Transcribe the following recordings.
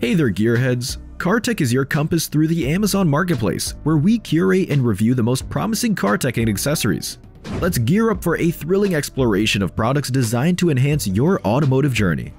Hey there gearheads! CarTech is your compass through the Amazon Marketplace, where we curate and review the most promising car tech and accessories. Let's gear up for a thrilling exploration of products designed to enhance your automotive journey.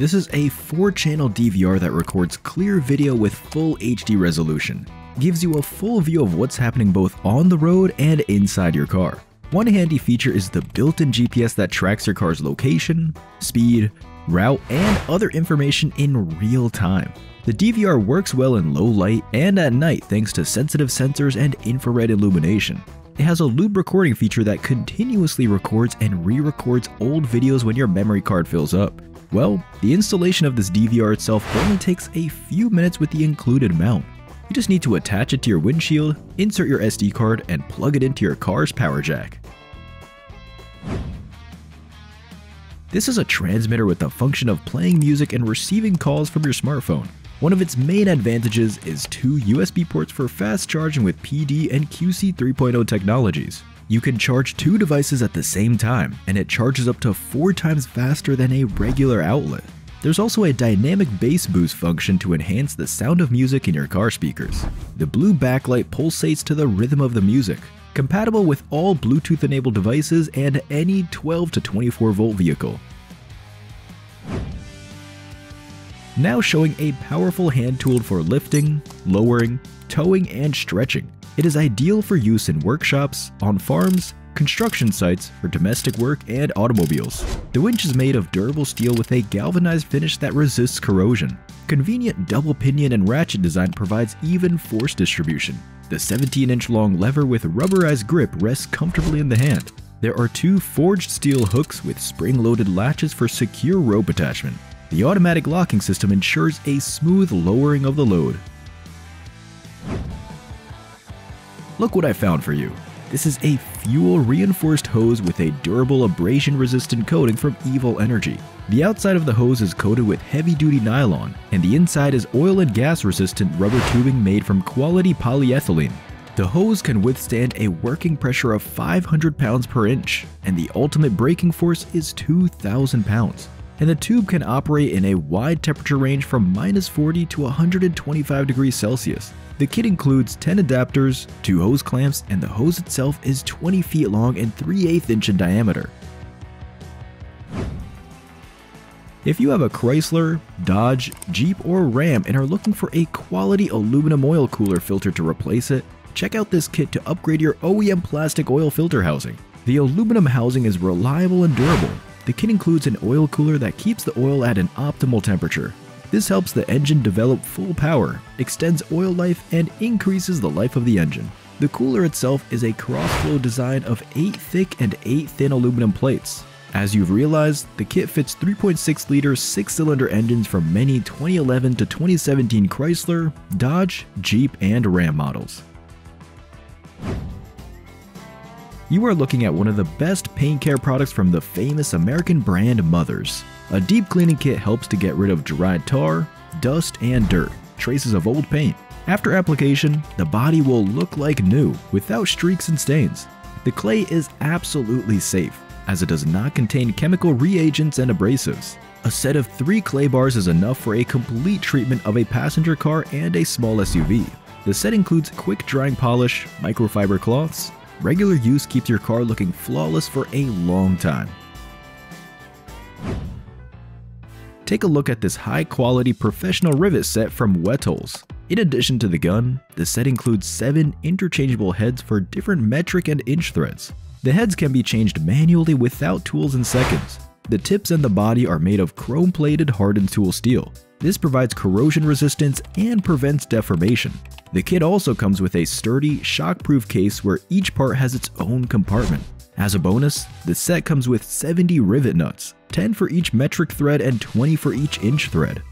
This is a 4-channel DVR that records clear video with full HD resolution. Gives you a full view of what's happening both on the road and inside your car. One handy feature is the built-in GPS that tracks your car's location, speed, route, and other information in real time. The DVR works well in low light and at night thanks to sensitive sensors and infrared illumination. It has a loop recording feature that continuously records and re-records old videos when your memory card fills up. Well, the installation of this DVR itself only takes a few minutes with the included mount. You just need to attach it to your windshield, insert your SD card, and plug it into your car's power jack. This is a transmitter with the function of playing music and receiving calls from your smartphone. One of its main advantages is two USB ports for fast charging with PD and QC 3.0 technologies. You can charge two devices at the same time, and it charges up to four times faster than a regular outlet. There's also a dynamic bass boost function to enhance the sound of music in your car speakers. The blue backlight pulsates to the rhythm of the music, compatible with all Bluetooth enabled devices and any 12 to 24 volt vehicle. Now showing a powerful hand tool for lifting, lowering, towing, and stretching. It is ideal for use in workshops, on farms, construction sites, for domestic work, and automobiles. The winch is made of durable steel with a galvanized finish that resists corrosion. Convenient double pinion and ratchet design provides even force distribution. The 17-inch long lever with rubberized grip rests comfortably in the hand. There are two forged steel hooks with spring-loaded latches for secure rope attachment. The automatic locking system ensures a smooth lowering of the load. Look what I found for you. This is a fuel reinforced hose with a durable abrasion resistant coating from Evil Energy. The outside of the hose is coated with heavy duty nylon, and the inside is oil and gas resistant rubber tubing made from quality polyethylene. The hose can withstand a working pressure of 500 pounds per inch, and the ultimate braking force is 2,000 pounds. And the tube can operate in a wide temperature range from minus 40 to 125 degrees Celsius. The kit includes 10 adapters, 2 hose clamps, and the hose itself is 20 feet long and 3 8 inch in diameter. If you have a Chrysler, Dodge, Jeep, or Ram and are looking for a quality aluminum oil cooler filter to replace it, check out this kit to upgrade your OEM plastic oil filter housing. The aluminum housing is reliable and durable. The kit includes an oil cooler that keeps the oil at an optimal temperature, this helps the engine develop full power, extends oil life, and increases the life of the engine. The cooler itself is a cross-flow design of 8 thick and 8 thin aluminum plates. As you've realized, the kit fits 3.6 liter 6-cylinder engines from many 2011 to 2017 Chrysler, Dodge, Jeep, and Ram models. You are looking at one of the best paint care products from the famous American brand Mothers. A deep cleaning kit helps to get rid of dried tar, dust, and dirt, traces of old paint. After application, the body will look like new, without streaks and stains. The clay is absolutely safe, as it does not contain chemical reagents and abrasives. A set of three clay bars is enough for a complete treatment of a passenger car and a small SUV. The set includes quick drying polish, microfiber cloths. Regular use keeps your car looking flawless for a long time. Take a look at this high quality professional rivet set from Wetools. In addition to the gun, the set includes 7 interchangeable heads for different metric and inch threads. The heads can be changed manually without tools in seconds. The tips and the body are made of chrome-plated hardened tool steel. This provides corrosion resistance and prevents deformation. The kit also comes with a sturdy, shockproof case where each part has its own compartment. As a bonus, the set comes with 70 rivet nuts, 10 for each metric thread and 20 for each inch thread.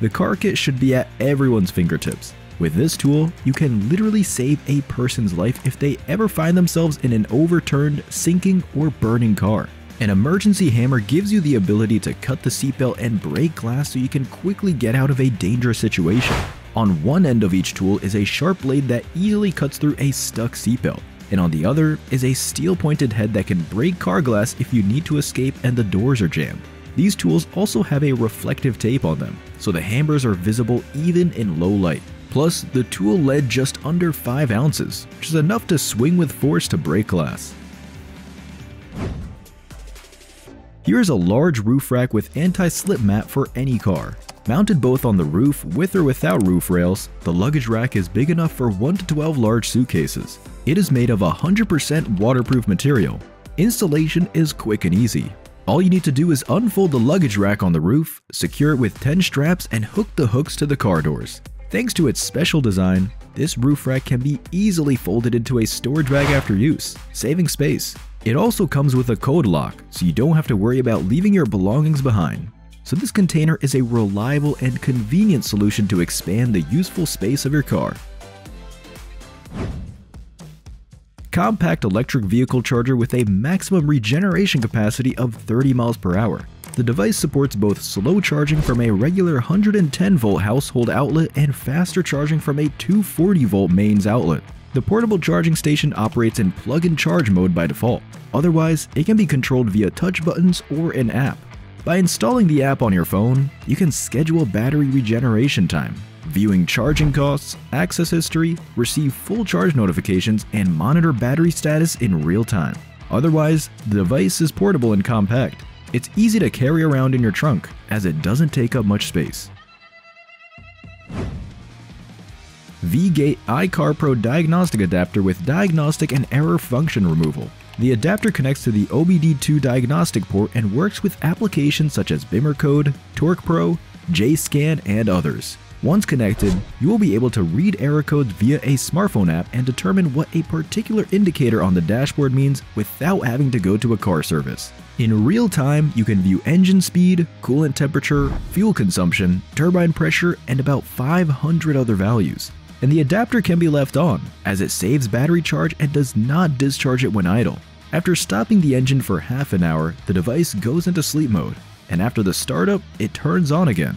The car kit should be at everyone's fingertips. With this tool, you can literally save a person's life if they ever find themselves in an overturned, sinking, or burning car. An emergency hammer gives you the ability to cut the seatbelt and break glass so you can quickly get out of a dangerous situation. On one end of each tool is a sharp blade that easily cuts through a stuck seatbelt, and on the other is a steel-pointed head that can break car glass if you need to escape and the doors are jammed. These tools also have a reflective tape on them, so the hammers are visible even in low light. Plus, the tool led just under 5 ounces, which is enough to swing with force to break glass. Here's a large roof rack with anti-slip mat for any car. Mounted both on the roof with or without roof rails, the luggage rack is big enough for 1 to 12 large suitcases. It is made of 100% waterproof material. Installation is quick and easy. All you need to do is unfold the luggage rack on the roof, secure it with 10 straps, and hook the hooks to the car doors. Thanks to its special design, this roof rack can be easily folded into a storage bag after use, saving space. It also comes with a code lock, so you don't have to worry about leaving your belongings behind so this container is a reliable and convenient solution to expand the useful space of your car. Compact electric vehicle charger with a maximum regeneration capacity of 30 miles per hour. The device supports both slow charging from a regular 110 volt household outlet and faster charging from a 240 volt mains outlet. The portable charging station operates in plug-in charge mode by default. Otherwise, it can be controlled via touch buttons or an app. By installing the app on your phone, you can schedule battery regeneration time, viewing charging costs, access history, receive full charge notifications, and monitor battery status in real time. Otherwise, the device is portable and compact. It's easy to carry around in your trunk, as it doesn't take up much space. V-Gate iCar Pro diagnostic adapter with diagnostic and error function removal. The adapter connects to the OBD2 diagnostic port and works with applications such as BimmerCode, TorquePro, JScan, and others. Once connected, you will be able to read error codes via a smartphone app and determine what a particular indicator on the dashboard means without having to go to a car service. In real time, you can view engine speed, coolant temperature, fuel consumption, turbine pressure, and about 500 other values. And the adapter can be left on, as it saves battery charge and does not discharge it when idle. After stopping the engine for half an hour, the device goes into sleep mode, and after the startup, it turns on again.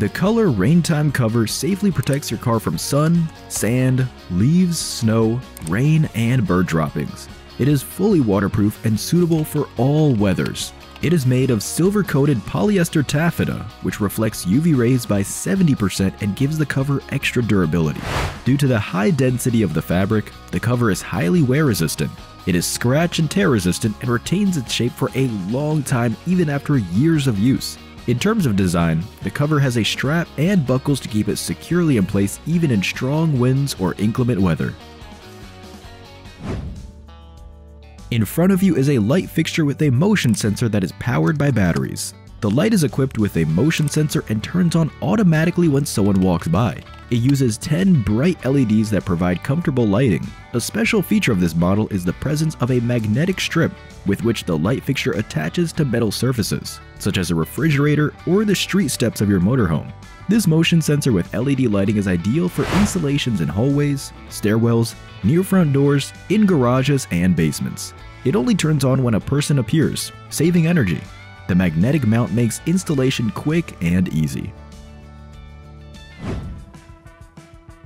The color rain time cover safely protects your car from sun, sand, leaves, snow, rain, and bird droppings. It is fully waterproof and suitable for all weathers. It is made of silver-coated polyester taffeta, which reflects UV rays by 70% and gives the cover extra durability. Due to the high density of the fabric, the cover is highly wear resistant. It is scratch and tear resistant and retains its shape for a long time even after years of use. In terms of design, the cover has a strap and buckles to keep it securely in place even in strong winds or inclement weather. In front of you is a light fixture with a motion sensor that is powered by batteries. The light is equipped with a motion sensor and turns on automatically when someone walks by. It uses 10 bright LEDs that provide comfortable lighting. A special feature of this model is the presence of a magnetic strip with which the light fixture attaches to metal surfaces, such as a refrigerator or the street steps of your motorhome. This motion sensor with LED lighting is ideal for installations in hallways, stairwells, near front doors, in garages, and basements. It only turns on when a person appears, saving energy. The magnetic mount makes installation quick and easy.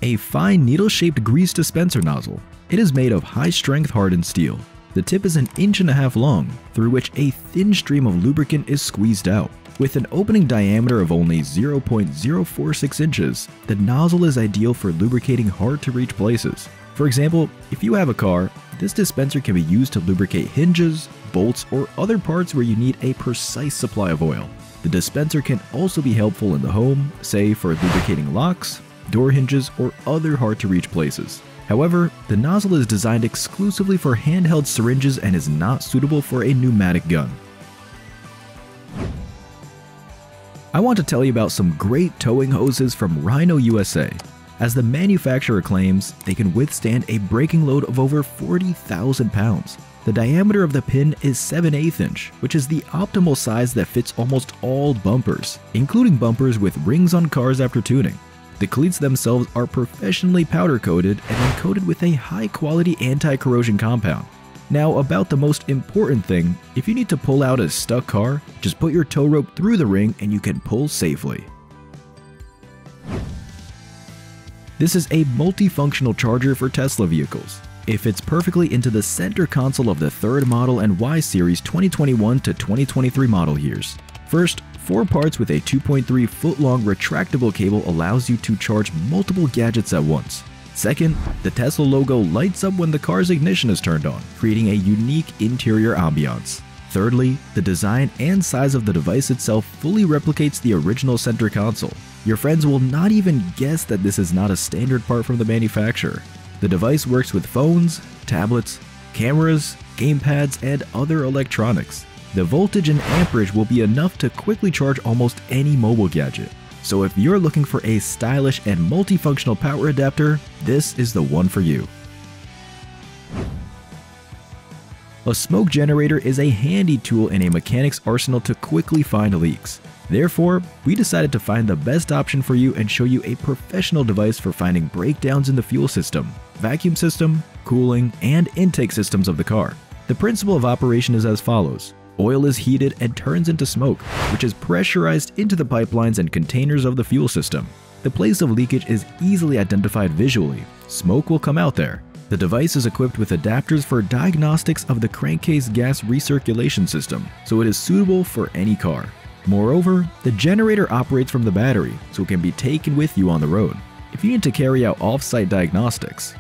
A fine needle-shaped grease dispenser nozzle. It is made of high-strength hardened steel. The tip is an inch and a half long, through which a thin stream of lubricant is squeezed out. With an opening diameter of only 0.046 inches, the nozzle is ideal for lubricating hard to reach places. For example, if you have a car, this dispenser can be used to lubricate hinges, bolts, or other parts where you need a precise supply of oil. The dispenser can also be helpful in the home, say for lubricating locks, door hinges, or other hard to reach places. However, the nozzle is designed exclusively for handheld syringes and is not suitable for a pneumatic gun. I want to tell you about some great towing hoses from Rhino USA. As the manufacturer claims, they can withstand a braking load of over 40,000 pounds. The diameter of the pin is 7 8 inch, which is the optimal size that fits almost all bumpers, including bumpers with rings on cars after tuning. The cleats themselves are professionally powder coated and coated with a high quality anti corrosion compound. Now about the most important thing, if you need to pull out a stuck car, just put your tow rope through the ring and you can pull safely. This is a multifunctional charger for Tesla vehicles. It fits perfectly into the center console of the third model and Y series 2021 to 2023 model years. First, four parts with a 2.3 foot long retractable cable allows you to charge multiple gadgets at once. Second, the Tesla logo lights up when the car's ignition is turned on, creating a unique interior ambiance. Thirdly, the design and size of the device itself fully replicates the original center console. Your friends will not even guess that this is not a standard part from the manufacturer. The device works with phones, tablets, cameras, gamepads, and other electronics. The voltage and amperage will be enough to quickly charge almost any mobile gadget. So if you're looking for a stylish and multifunctional power adapter, this is the one for you. A smoke generator is a handy tool in a mechanic's arsenal to quickly find leaks. Therefore, we decided to find the best option for you and show you a professional device for finding breakdowns in the fuel system, vacuum system, cooling, and intake systems of the car. The principle of operation is as follows. Oil is heated and turns into smoke, which is pressurized into the pipelines and containers of the fuel system. The place of leakage is easily identified visually. Smoke will come out there. The device is equipped with adapters for diagnostics of the crankcase gas recirculation system, so it is suitable for any car. Moreover, the generator operates from the battery, so it can be taken with you on the road if you need to carry out off-site diagnostics.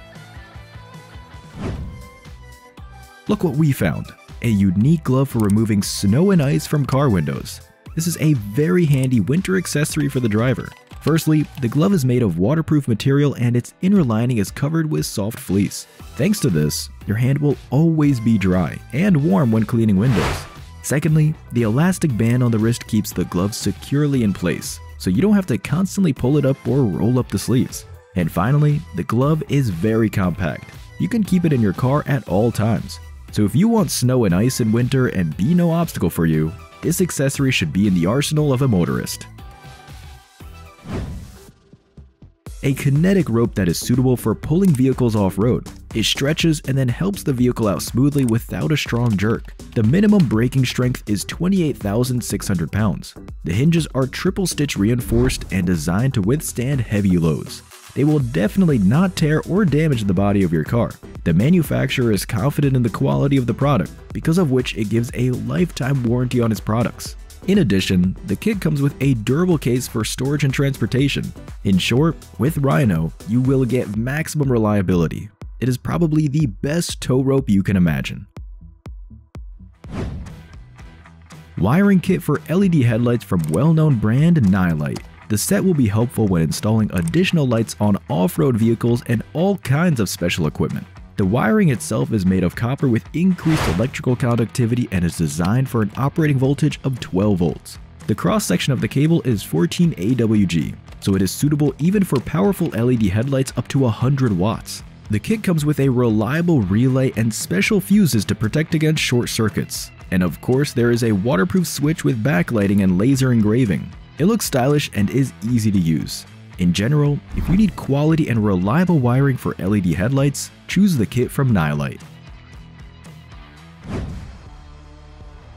Look what we found a unique glove for removing snow and ice from car windows. This is a very handy winter accessory for the driver. Firstly, the glove is made of waterproof material and its inner lining is covered with soft fleece. Thanks to this, your hand will always be dry and warm when cleaning windows. Secondly, the elastic band on the wrist keeps the glove securely in place, so you don't have to constantly pull it up or roll up the sleeves. And finally, the glove is very compact. You can keep it in your car at all times. So if you want snow and ice in winter and be no obstacle for you, this accessory should be in the arsenal of a motorist. A kinetic rope that is suitable for pulling vehicles off-road. It stretches and then helps the vehicle out smoothly without a strong jerk. The minimum braking strength is 28,600 pounds. The hinges are triple stitch reinforced and designed to withstand heavy loads. They will definitely not tear or damage the body of your car. The manufacturer is confident in the quality of the product, because of which it gives a lifetime warranty on its products. In addition, the kit comes with a durable case for storage and transportation. In short, with Rhino, you will get maximum reliability. It is probably the best tow rope you can imagine. Wiring kit for LED headlights from well-known brand Nilight. The set will be helpful when installing additional lights on off-road vehicles and all kinds of special equipment. The wiring itself is made of copper with increased electrical conductivity and is designed for an operating voltage of 12 volts. The cross-section of the cable is 14 AWG, so it is suitable even for powerful LED headlights up to 100 watts. The kit comes with a reliable relay and special fuses to protect against short circuits. And of course, there is a waterproof switch with backlighting and laser engraving. It looks stylish and is easy to use. In general, if you need quality and reliable wiring for LED headlights, choose the kit from Nilight.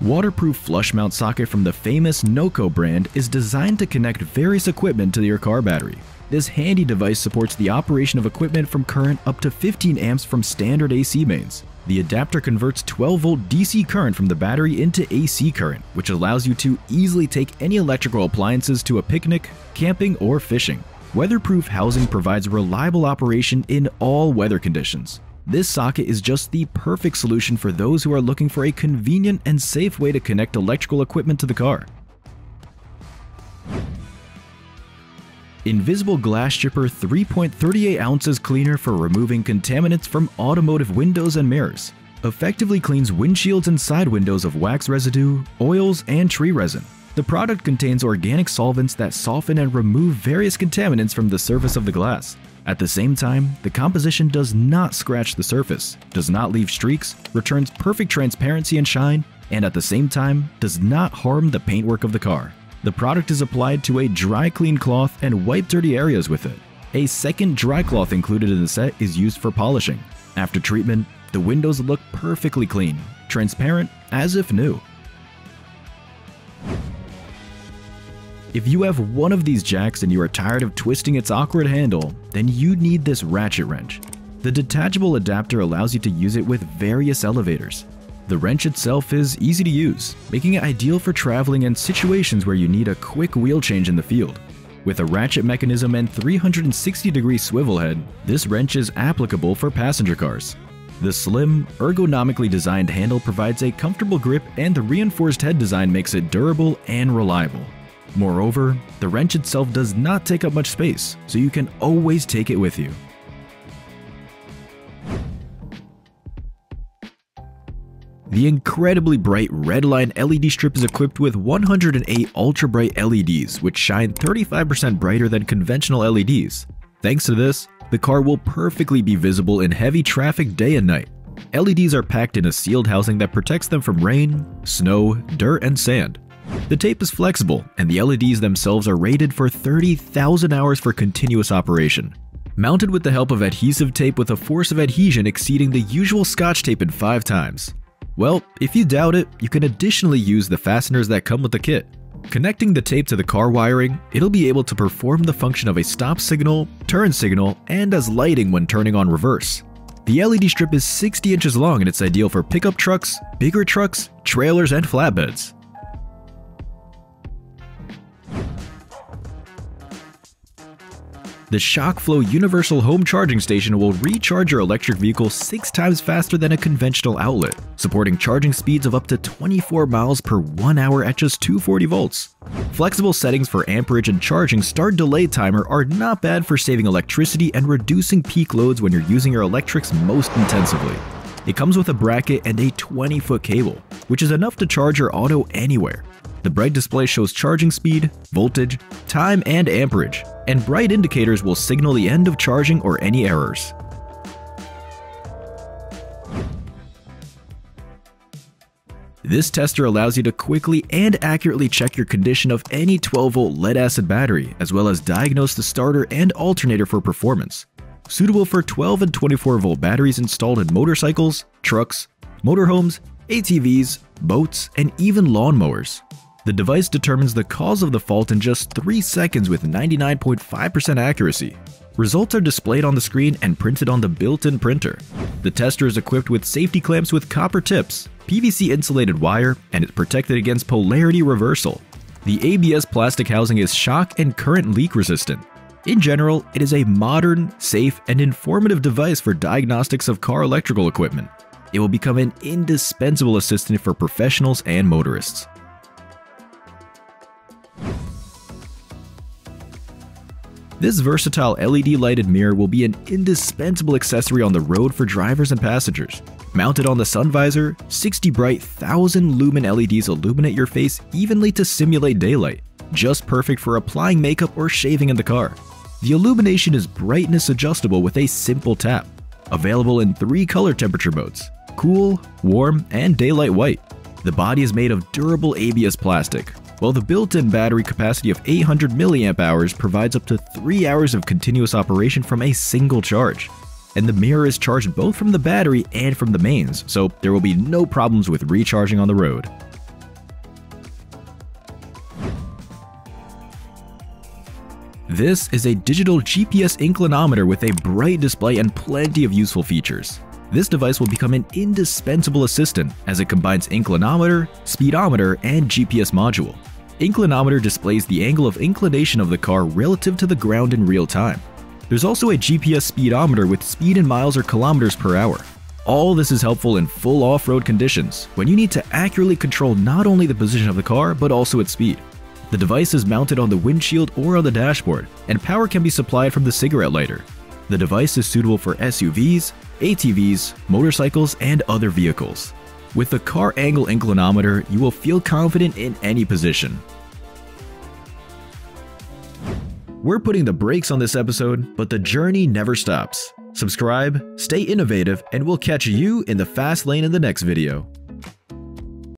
Waterproof flush mount socket from the famous Noco brand is designed to connect various equipment to your car battery. This handy device supports the operation of equipment from current up to 15 amps from standard AC mains. The adapter converts 12 volt DC current from the battery into AC current, which allows you to easily take any electrical appliances to a picnic, camping, or fishing. Weatherproof housing provides reliable operation in all weather conditions. This socket is just the perfect solution for those who are looking for a convenient and safe way to connect electrical equipment to the car. Invisible Glass Stripper 3.38 ounces cleaner for removing contaminants from automotive windows and mirrors. Effectively cleans windshields and side windows of wax residue, oils, and tree resin. The product contains organic solvents that soften and remove various contaminants from the surface of the glass. At the same time, the composition does not scratch the surface, does not leave streaks, returns perfect transparency and shine, and at the same time, does not harm the paintwork of the car. The product is applied to a dry clean cloth and wipe dirty areas with it. A second dry cloth included in the set is used for polishing. After treatment, the windows look perfectly clean, transparent as if new. If you have one of these jacks and you are tired of twisting its awkward handle, then you need this ratchet wrench. The detachable adapter allows you to use it with various elevators. The wrench itself is easy to use, making it ideal for traveling and situations where you need a quick wheel change in the field. With a ratchet mechanism and 360 degree swivel head, this wrench is applicable for passenger cars. The slim, ergonomically designed handle provides a comfortable grip and the reinforced head design makes it durable and reliable. Moreover, the wrench itself does not take up much space, so you can always take it with you. The incredibly bright red line LED strip is equipped with 108 ultra bright LEDs, which shine 35% brighter than conventional LEDs. Thanks to this, the car will perfectly be visible in heavy traffic day and night. LEDs are packed in a sealed housing that protects them from rain, snow, dirt, and sand. The tape is flexible, and the LEDs themselves are rated for 30,000 hours for continuous operation. Mounted with the help of adhesive tape with a force of adhesion exceeding the usual scotch tape in 5 times. Well, if you doubt it, you can additionally use the fasteners that come with the kit. Connecting the tape to the car wiring, it'll be able to perform the function of a stop signal, turn signal, and as lighting when turning on reverse. The LED strip is 60 inches long and it's ideal for pickup trucks, bigger trucks, trailers, and flatbeds. The ShockFlow Universal Home Charging Station will recharge your electric vehicle 6 times faster than a conventional outlet, supporting charging speeds of up to 24 miles per 1 hour at just 240 volts. Flexible settings for amperage and charging start delay timer are not bad for saving electricity and reducing peak loads when you're using your electrics most intensively. It comes with a bracket and a 20 foot cable, which is enough to charge your auto anywhere. The bright display shows charging speed, voltage, time, and amperage, and bright indicators will signal the end of charging or any errors. This tester allows you to quickly and accurately check your condition of any 12-volt lead-acid battery, as well as diagnose the starter and alternator for performance. Suitable for 12 and 24-volt batteries installed in motorcycles, trucks, motorhomes, ATVs, boats, and even lawnmowers. The device determines the cause of the fault in just 3 seconds with 99.5% accuracy. Results are displayed on the screen and printed on the built-in printer. The tester is equipped with safety clamps with copper tips, PVC insulated wire, and it's protected against polarity reversal. The ABS plastic housing is shock and current leak resistant. In general, it is a modern, safe, and informative device for diagnostics of car electrical equipment. It will become an indispensable assistant for professionals and motorists. This versatile LED lighted mirror will be an indispensable accessory on the road for drivers and passengers. Mounted on the sun visor, 60 bright 1000 lumen LEDs illuminate your face evenly to simulate daylight, just perfect for applying makeup or shaving in the car. The illumination is brightness adjustable with a simple tap. Available in three color temperature modes, cool, warm, and daylight white. The body is made of durable ABS plastic, while the built-in battery capacity of 800 mAh provides up to 3 hours of continuous operation from a single charge. And the mirror is charged both from the battery and from the mains, so there will be no problems with recharging on the road. This is a digital GPS inclinometer with a bright display and plenty of useful features. This device will become an indispensable assistant as it combines inclinometer, speedometer, and GPS module. Inclinometer displays the angle of inclination of the car relative to the ground in real time. There's also a GPS speedometer with speed in miles or kilometers per hour. All this is helpful in full off-road conditions when you need to accurately control not only the position of the car but also its speed. The device is mounted on the windshield or on the dashboard, and power can be supplied from the cigarette lighter. The device is suitable for SUVs, ATVs, motorcycles, and other vehicles. With the car angle inclinometer, you will feel confident in any position. We're putting the brakes on this episode, but the journey never stops. Subscribe, stay innovative, and we'll catch you in the fast lane in the next video.